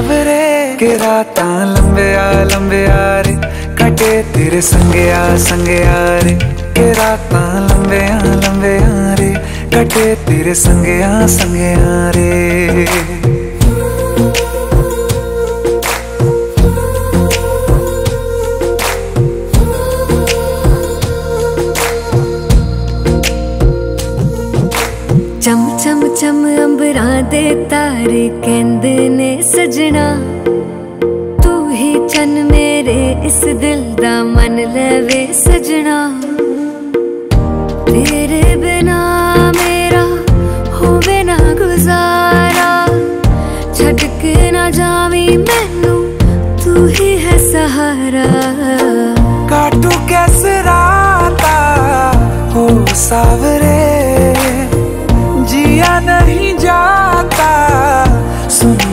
बाबरे के रात लंबे आ लंबे आ रे। कटे तेरे संगे आ संगे आ रे। के रात लंबे आ, लंबे ਦੇ ਤਾਰੇ ਕਹਿੰਦੇ ਨੇ ਸਜਣਾ। ਤੂੰ ਹੀ ਚੰਨ ਮੇਰੇ, ਇਸ ਦਿਲ ਦਾ ਮਨ ਲਵੇ ਸਜਣਾ। ਤੇਰੇ ਬਿਨਾ ਮੇਰਾ ਹੋਵੇ ਨਾ ਗੁਜ਼ਾਰਾ। ਛੱਡ ਕੇ ਨਾ ਜਾਵੀਂ ਮੈਨੂੰ, ਤੂੰ ਹੀ ਹੈ ਸਹਾਰਾ। ਕਾਟੂ ਕੈਸੇ ਹੋ ਸਾਵਰੇ। ਜੀਆ ਨਹੀਂ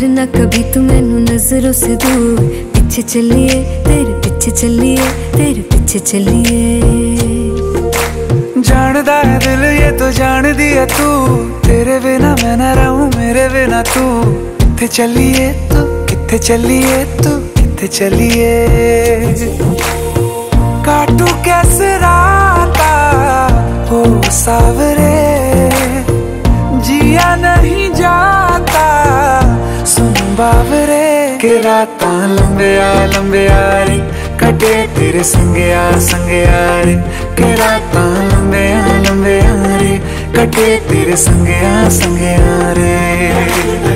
करना कभी तू मैनू नज़रों से दूर। पीछे चलिए, तेरे पीछे चलिए, तेरे पीछे चलिए। जानदा है दिल ये तो जान दिया तू। तेरे बिना मैं ना रहूँ, मेरे बिना तू। कितने चलिए तू कितने चलिए तू कितने चलिए। काटू कैसे राता हो सावरे बाबरे के रात लंबे आ लंबे आ रे, कटे तेरे संगे आ संगे आ रे। के रात लंबे आ लंबे आ रे, कटे तेरे आ संगे आ रे।